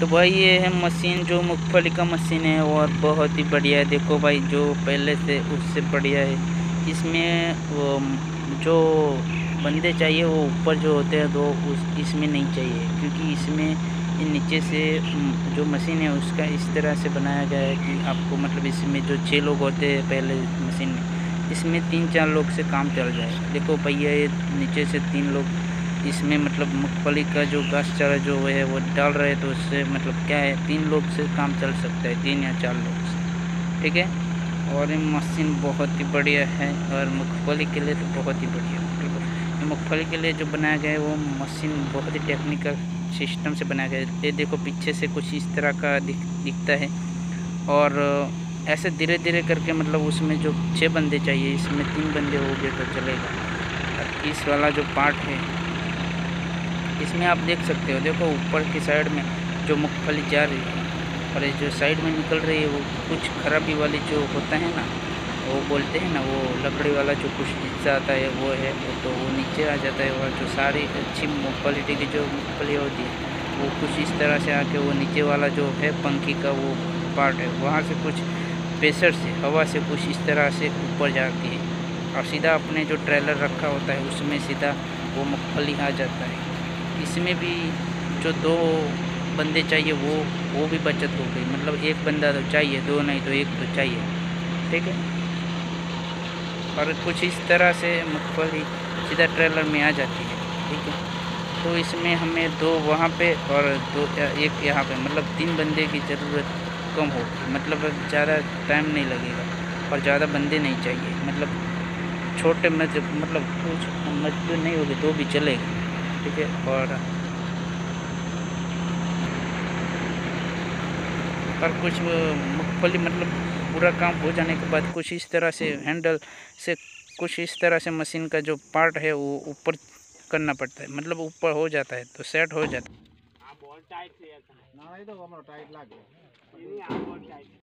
तो भाई ये है मशीन, जो मूंगफली का मशीन है और बहुत ही बढ़िया है। देखो भाई, जो पहले से, उससे बढ़िया है। इसमें वो जो बंदे चाहिए, वो ऊपर जो होते हैं तो उस, इसमें नहीं चाहिए। क्योंकि इसमें नीचे से जो मशीन है, उसका इस तरह से बनाया गया है कि आपको मतलब इसमें जो छः लोग होते हैं पहले मशीन में, इसमें तीन चार लोग से काम चल जाए। देखो भैया, ये नीचे से तीन लोग इसमें मतलब मूँगफली का जो घास चारा जो है, वो डाल रहे तो उससे मतलब क्या है, तीन लोग से काम चल सकता है, तीन या चार लोग से। ठीक है? और ये मशीन बहुत ही बढ़िया है, और मूँगफली के लिए तो बहुत ही बढ़िया मतलब मूँगफली के लिए जो बनाया गया है, वो मशीन बहुत ही टेक्निकल सिस्टम से बनाया गया है। ये देखो, पीछे से कुछ इस तरह का दिख, दिखता है। और ऐसे धीरे धीरे करके मतलब उसमें जो छः बंदे चाहिए, इसमें तीन बंदे हो गए तो चलेगा। इस वाला जो पार्ट है इसमें आप देख सकते हो, देखो ऊपर की साइड में जो मूँगफली जा रही है और ये जो साइड में निकल रही है वो कुछ खराबी वाली जो होता है ना, वो बोलते हैं ना, वो लकड़ी वाला जो कुछ हिस्सा आता है वो है तो वो नीचे आ जाता है और जो सारी अच्छी क्वालिटी की जो मूँगफली होती है, वो कुछ इस तरह से आके वो नीचे वाला जो है पंखी का वो पार्ट है, वहाँ से कुछ प्रेशर से, हवा से कुछ इस तरह से ऊपर जाती है और सीधा अपने जो ट्रेलर रखा होता है, उसमें सीधा वो मूँगफली आ जाता है। इसमें भी जो दो बंदे चाहिए, वो वो भी बचत हो गई। मतलब एक बंदा तो चाहिए, दो नहीं तो एक तो चाहिए। ठीक है? और कुछ इस तरह से मूँगफली सीधा ट्रेलर में आ जाती है। ठीक है? तो इसमें हमें दो वहाँ पे और दो, एक यहाँ पे। मतलब तीन बंदे की ज़रूरत कम होगी। मतलब ज़्यादा टाइम नहीं लगेगा और ज़्यादा बंदे नहीं चाहिए। मतलब छोटे मतलब कुछ मजदूर नहीं होगी तो भी चलेगा। ठीक है और और कुछ मूँगफली मतलब पूरा काम हो जाने के बाद कुछ इस तरह से हैंडल से कुछ इस तरह से मशीन का जो पार्ट है वो ऊपर करना पड़ता है। मतलब ऊपर हो जाता है तो सेट हो जाता है। टाइट